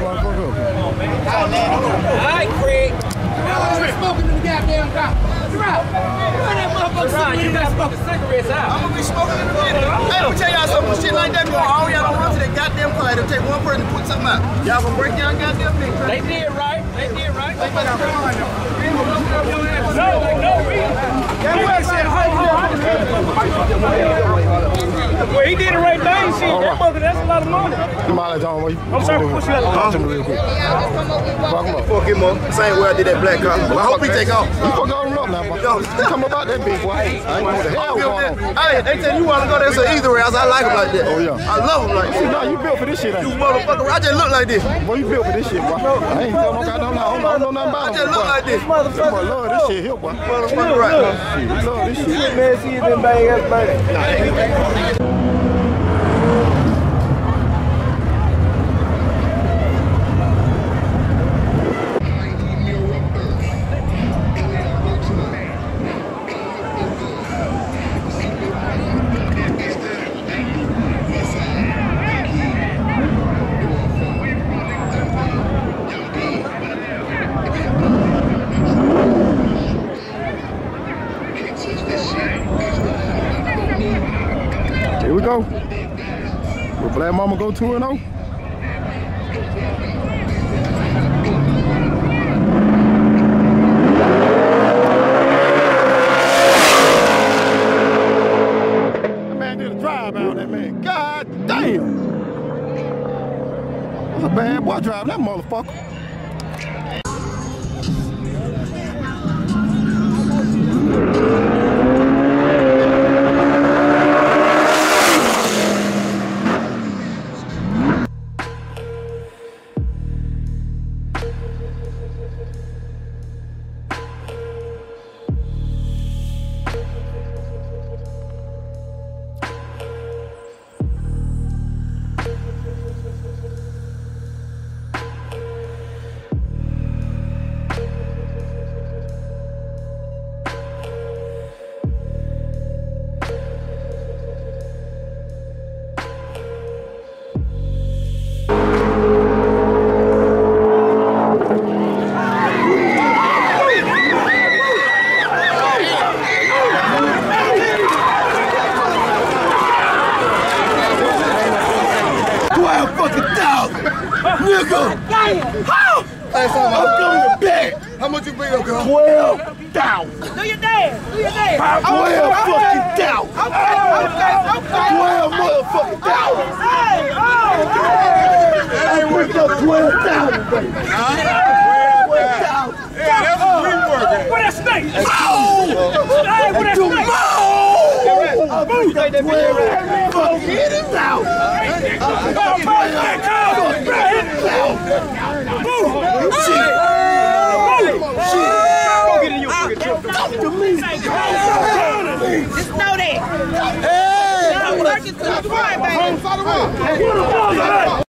block or go. Alright, Craig. Smoking in the goddamn car. Gerard, run that motherfucker. Gerard, you got smoking cigarettes out. I'm gonna be smoking in a minute. Hey, let me tell y'all something. Shit like that going on. Y'all don't run to that goddamn car. It'll take one person to put something out. Y'all gonna break y'all goddamn thing. They did right. They did right. They, they, they, they, they, they, Well, he did the right thing, shit. That mother, that's a lot of money. Come on, John. What you, I'm sorry, what you got to Talk to me real quick. Fuck him up. Fuck him up. Same way I did that black car. Well, I hope he take off. You fuck on up now, boy. You come about that big boy. I ain't know what the hell going on. Hey, they tell you wanna go there, so either way, I like him like that. Oh, yeah. I love him like See, that. now you built for this shit, ain't You you? motherfucker, I just look like this. Boy, you built for this shit, boy. I ain't got no goddamn lie. I don't, I don't know nothing about I just look like this. Boy, love this shit here, boy. Motherfucker, right. Love this shit. Man, see you been bang ass baby. We go. Will Black Mamba go 2 and 0? That man did a drive out that man. God damn. That's a bad boy driving that motherfucker. Nigga. How? I'm coming to bed. How much you bring up, girl? Twelve thousand. Do your dance. Do your dance. Twelve fucking thousand. Okay, okay, okay. Twelve motherfucking thousand. Hey, oh, Hey, what's up? Twelve thousand, baby. Twelve thousand. Yeah, that's what we working. Where that snake? Oh! Hey, where that To snake? Mo! Twelve fucking thousand. Oh, man, man, come. Bro, hit it. Move. Shit. Go get in your fucking truck. Me. Just know that. Hey! I'm working to the front, baby.